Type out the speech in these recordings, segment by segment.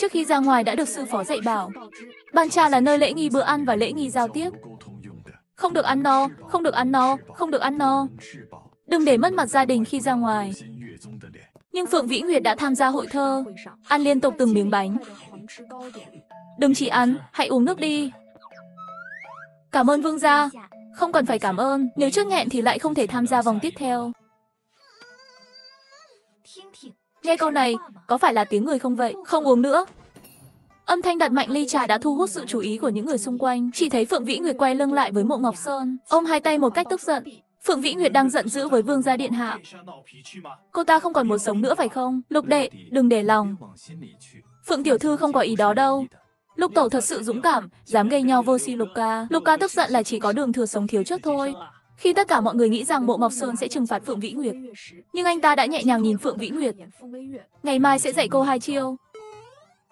Trước khi ra ngoài đã được sư phó dạy bảo. Ban trà là nơi lễ nghi bữa ăn và lễ nghi giao tiếp. Không được ăn no, không được ăn no, không được ăn no. Đừng để mất mặt gia đình khi ra ngoài. Nhưng Phượng Vĩ Nguyệt đã tham gia hội thơ, ăn liên tục từng miếng bánh. Đừng chỉ ăn, hãy uống nước đi. Cảm ơn vương gia. Không cần phải cảm ơn, nếu trước nghẹn thì lại không thể tham gia vòng tiếp theo. Nghe câu này, có phải là tiếng người không vậy? Không uống nữa. Âm thanh đặt mạnh ly trà đã thu hút sự chú ý của những người xung quanh. Chỉ thấy Phượng Vĩ Nguyệt quay lưng lại với Mộ Ngọc Sơn, ôm hai tay một cách tức giận. Phượng Vĩ Nguyệt đang giận dữ với Vương gia điện hạ. Cô ta không còn muốn sống nữa phải không? Lục đệ, đừng để lòng. Phượng tiểu thư không có ý đó đâu. Lục tổ thật sự dũng cảm, dám gây nhau vô si Lục ca. Lục ca tức giận là chỉ có đường thừa sống thiếu trước thôi. Khi tất cả mọi người nghĩ rằng Mộ Mọc Sơn sẽ trừng phạt Phượng Vĩ Nguyệt, nhưng anh ta đã nhẹ nhàng nhìn Phượng Vĩ Nguyệt. Ngày mai sẽ dạy cô hai chiêu.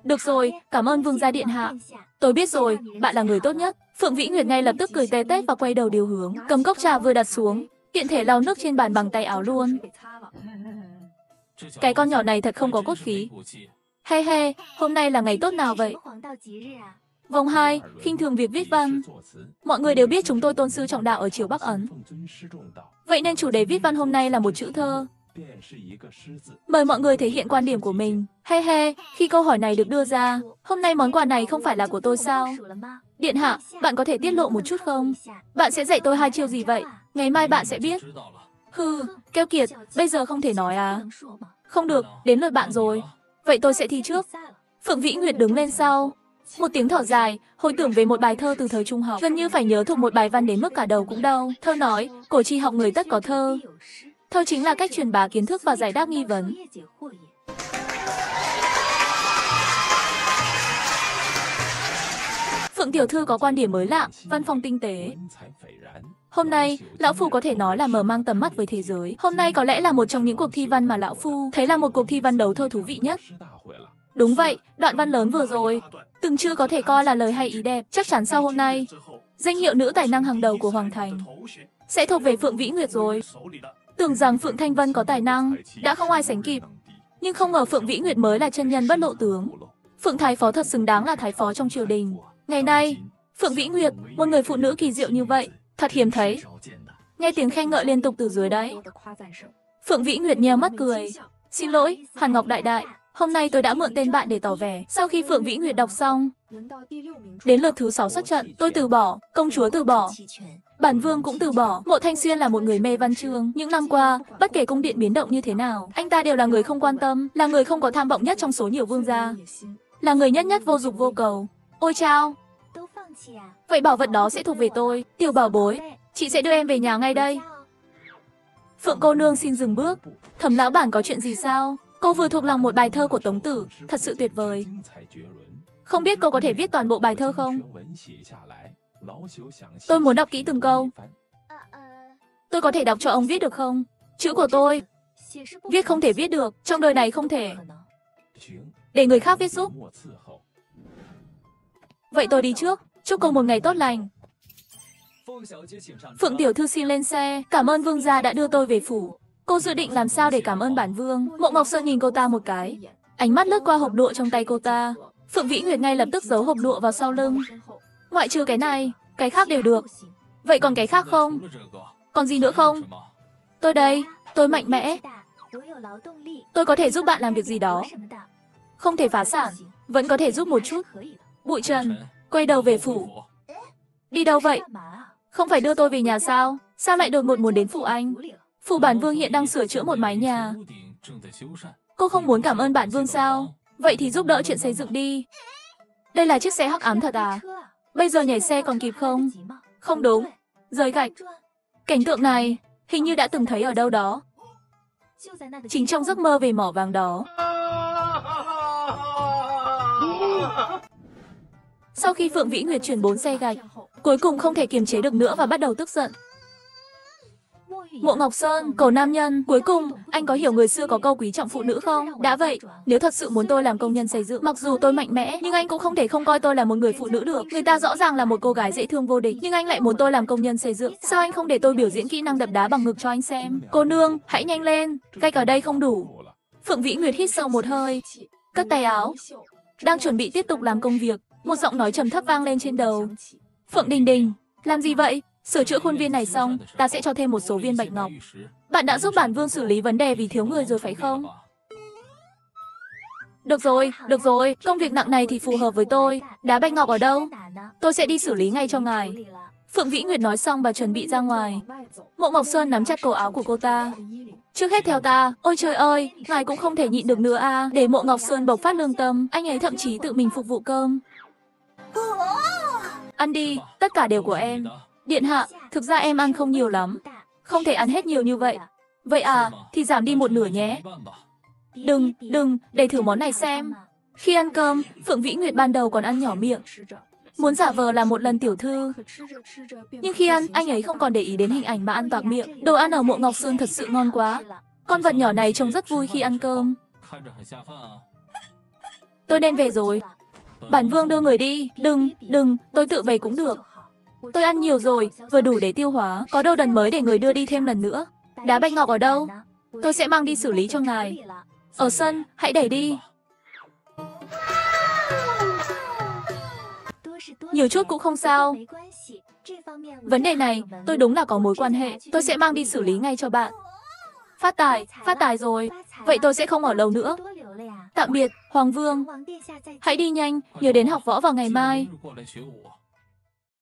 Được rồi, cảm ơn Vương gia điện hạ. Tôi biết rồi, bạn là người tốt nhất. Phượng Vĩ Nguyệt ngay lập tức cười tê tét và quay đầu điều hướng, cầm cốc trà vừa đặt xuống, tiện thể lau nước trên bàn bằng tay áo luôn. Cái con nhỏ này thật không có cốt khí. He he, hôm nay là ngày tốt nào vậy? Vòng 2, khinh thường việc viết văn. Mọi người đều biết chúng tôi tôn sư trọng đạo ở triều Bắc Ấn. Vậy nên chủ đề viết văn hôm nay là một chữ thơ. Mời mọi người thể hiện quan điểm của mình. He he, khi câu hỏi này được đưa ra, hôm nay món quà này không phải là của tôi sao? Điện hạ, bạn có thể tiết lộ một chút không? Bạn sẽ dạy tôi hai chiêu gì vậy? Ngày mai bạn sẽ biết. Hừ, keo kiệt, bây giờ không thể nói à? Không được, đến lượt bạn rồi. Vậy tôi sẽ thi trước. Phượng Vĩ Nguyệt đứng lên sau. Một tiếng thở dài, hồi tưởng về một bài thơ từ thời trung học, gần như phải nhớ thuộc một bài văn đến mức cả đầu cũng đau. Thơ nói, cổ chi học người tất có thơ. Thơ chính là cách truyền bá kiến thức và giải đáp nghi vấn. Phượng Tiểu Thư có quan điểm mới lạ, văn phong tinh tế. Hôm nay, Lão Phu có thể nói là mở mang tầm mắt với thế giới. Hôm nay có lẽ là một trong những cuộc thi văn mà Lão Phu thấy là một cuộc thi văn đấu thơ thú vị nhất. Đúng vậy, đoạn văn lớn vừa rồi, từng chưa có thể coi là lời hay ý đẹp. Chắc chắn sau hôm nay, danh hiệu nữ tài năng hàng đầu của Hoàng Thành sẽ thuộc về Phượng Vĩ Nguyệt rồi. Tưởng rằng Phượng Thanh Vân có tài năng, đã không ai sánh kịp. Nhưng không ngờ Phượng Vĩ Nguyệt mới là chân nhân bất lộ tướng. Phượng Thái Phó thật xứng đáng là Thái Phó trong triều đình. Ngày nay, Phượng Vĩ Nguyệt, một người phụ nữ kỳ diệu như vậy, thật hiếm thấy. Nghe tiếng khen ngợi liên tục từ dưới đấy. Phượng Vĩ Nguyệt nheo mắt cười. Xin lỗi, Hàn Ngọc Đại Đại, hôm nay tôi đã mượn tên bạn để tỏ vẻ. Sau khi Phượng Vĩ Nguyệt đọc xong, đến lượt thứ 6 xuất trận, tôi từ bỏ, công chúa từ bỏ. Bản vương cũng từ bỏ. Mộ Thanh Xuyên là một người mê văn chương. Những năm qua, bất kể cung điện biến động như thế nào, anh ta đều là người không quan tâm, là người không có tham vọng nhất trong số nhiều vương gia. Là người nhất nhất vô dục vô cầu. Ôi chao! Vậy bảo vật đó sẽ thuộc về tôi. Tiểu bảo bối, chị sẽ đưa em về nhà ngay đây. Phượng cô nương xin dừng bước. Thẩm lão bản có chuyện gì sao? Cô vừa thuộc lòng một bài thơ của Tống Tử, thật sự tuyệt vời. Không biết cô có thể viết toàn bộ bài thơ không? Tôi muốn đọc kỹ từng câu. Tôi có thể đọc cho ông viết được không? Chữ của tôi. Viết không thể viết được, trong đời này không thể. Để người khác viết giúp. Vậy tôi đi trước, chúc cô một ngày tốt lành. Phượng Tiểu Thư xin lên xe, cảm ơn vương gia đã đưa tôi về phủ. Cô dự định làm sao để cảm ơn bản vương? Mộ Ngọc Sơn nhìn cô ta một cái, ánh mắt lướt qua hộp đụa trong tay cô ta. Phượng Vĩ Nguyệt ngay lập tức giấu hộp đụa vào sau lưng. Ngoại trừ cái này, cái khác đều được. Vậy còn cái khác không? Còn gì nữa không? Tôi đây, tôi mạnh mẽ. Tôi có thể giúp bạn làm việc gì đó. Không thể phá sản, vẫn có thể giúp một chút. Bụi Trần, quay đầu về phủ. Đi đâu vậy? Không phải đưa tôi về nhà sao? Sao lại đột ngột muốn đến phủ anh? Phụ bản vương hiện đang sửa chữa một mái nhà. Cô không muốn cảm ơn bản vương sao? Vậy thì giúp đỡ chuyện xây dựng đi. Đây là chiếc xe hắc ám thật à? Bây giờ nhảy xe còn kịp không? Không đúng. Rời gạch. Cảnh tượng này, hình như đã từng thấy ở đâu đó. Chính trong giấc mơ về mỏ vàng đó. Sau khi Phượng Vĩ Nguyệt chuyển bốn xe gạch, cuối cùng không thể kiềm chế được nữa và bắt đầu tức giận. Mộ Ngọc Sơn, cầu nam nhân, cuối cùng, anh có hiểu người xưa có câu quý trọng phụ nữ không? Đã vậy, nếu thật sự muốn tôi làm công nhân xây dựng, mặc dù tôi mạnh mẽ, nhưng anh cũng không thể không coi tôi là một người phụ nữ được. Người ta rõ ràng là một cô gái dễ thương vô địch, nhưng anh lại muốn tôi làm công nhân xây dựng. Sao anh không để tôi biểu diễn kỹ năng đập đá bằng ngực cho anh xem? Cô nương, hãy nhanh lên, cây ở đây không đủ. Phượng Vĩ Nguyệt hít sâu một hơi, cất tay áo. đang chuẩn bị tiếp tục làm công việc. Một giọng nói trầm thấp vang lên trên đầu. Phượng Đình Đình, làm gì vậy? Sửa chữa khuôn viên này xong, ta sẽ cho thêm một số viên bạch ngọc. Bạn đã giúp bản vương xử lý vấn đề vì thiếu người rồi phải không? Được rồi, được rồi, công việc nặng này thì phù hợp với tôi. Đá bạch ngọc ở đâu? Tôi sẽ đi xử lý ngay cho ngài. Phượng Vĩ Nguyệt nói xong và chuẩn bị ra ngoài. Mộ Ngọc Sơn nắm chặt cổ áo của cô ta. Trước hết theo ta, ôi trời ơi, ngài cũng không thể nhịn được nữa à, để Mộ Ngọc Sơn bộc phát lương tâm, anh ấy thậm chí tự mình phục vụ cơm. Ăn đi, tất cả đều của em. Điện hạ, thực ra em ăn không nhiều lắm. Không thể ăn hết nhiều như vậy. Vậy à, thì giảm đi một nửa nhé. Đừng, đừng, để thử món này xem. Khi ăn cơm, Phượng Vĩ Nguyệt ban đầu còn ăn nhỏ miệng. Muốn giả vờ là một lần tiểu thư. Nhưng khi ăn, anh ấy không còn để ý đến hình ảnh mà ăn toạc miệng. Đồ ăn ở mộ Ngọc Sương thật sự ngon quá. Con vật nhỏ này trông rất vui khi ăn cơm. Tôi nên về rồi. Bản vương đưa người đi. Đừng, đừng, tôi tự về cũng được. Tôi ăn nhiều rồi, vừa đủ để tiêu hóa. Có đâu đần mới để người đưa đi thêm lần nữa. Đá bạch ngọc ở đâu? Tôi sẽ mang đi xử lý cho ngài. Ở sân, hãy đẩy đi. Nhiều chút cũng không sao. Vấn đề này, tôi đúng là có mối quan hệ. Tôi sẽ mang đi xử lý ngay cho bạn. Phát tài, phát tài rồi. Vậy tôi sẽ không ở lâu nữa. Tạm biệt, Hoàng Vương. Hãy đi nhanh, nhớ đến học võ vào ngày mai.